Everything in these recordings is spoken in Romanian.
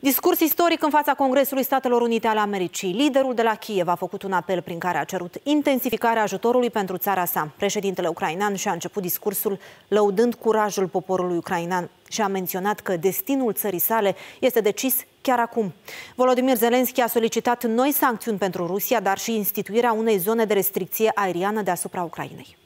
Discurs istoric în fața Congresului Statelor Unite ale Americii. Liderul de la Kiev a făcut un apel prin care a cerut intensificarea ajutorului pentru țara sa. Președintele ucrainean și-a început discursul lăudând curajul poporului ucrainean și a menționat că destinul țării sale este decis chiar acum. Volodymyr Zelensky a solicitat noi sancțiuni pentru Rusia, dar și instituirea unei zone de restricție aeriană deasupra Ucrainei.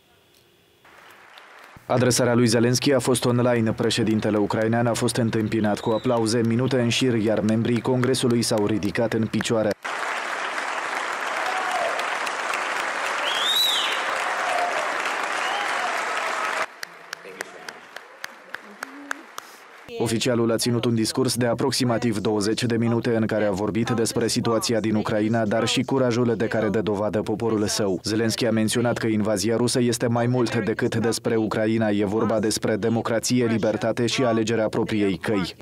Adresarea lui Zelensky a fost online. Președintele ucrainean a fost întâmpinat cu aplauze minute în șir, iar membrii Congresului s-au ridicat în picioare. Oficialul a ținut un discurs de aproximativ 20 de minute în care a vorbit despre situația din Ucraina, dar și curajul de care dă dovadă poporul său. Zelensky a menționat că invazia rusă este mai mult decât despre Ucraina, e vorba despre democrație, libertate și alegerea propriei căi.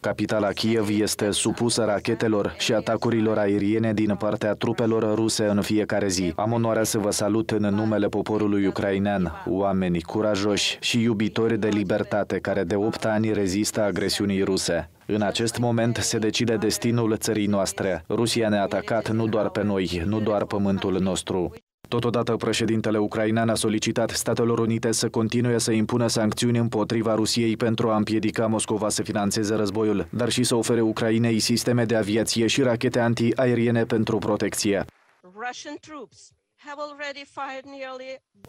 Capitala Kiev este supusă rachetelor și atacurilor aeriene din partea trupelor ruse în fiecare zi. Am onoarea să vă salut în numele poporului ucrainean oameni curajoși și iubitori de libertate care de 8 ani rezistă agresiunii ruse. În acest moment se decide destinul țării noastre. Rusia ne-a atacat nu doar pe noi, nu doar pământul nostru. Totodată, președintele ucrainean a solicitat Statelor Unite să continue să impună sancțiuni împotriva Rusiei pentru a împiedica Moscova să financeze războiul, dar și să ofere Ucrainei sisteme de aviație și rachete antiaeriene pentru protecție.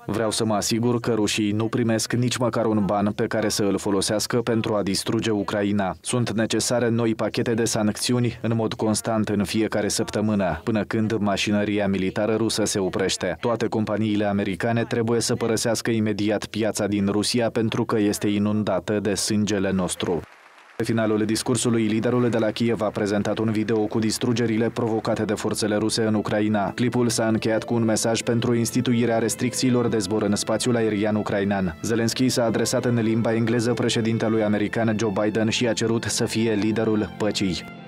Vreau să mă asigur că rușii nu primesc nici măcar un ban pe care să îl folosească pentru a distruge Ucraina. Sunt necesare noi pachete de sancțiuni în mod constant în fiecare săptămână, până când mașinăria militară rusă se oprește. Toate companiile americane trebuie să părăsească imediat piața din Rusia pentru că este inundată de sângele nostru. Pe finalul discursului, liderul de la Kiev a prezentat un video cu distrugerile provocate de forțele ruse în Ucraina. Clipul s-a încheiat cu un mesaj pentru instituirea restricțiilor de zbor în spațiul aerian ucrainean. Zelensky s-a adresat în limba engleză președintelui american Joe Biden și a cerut să fie liderul păcii.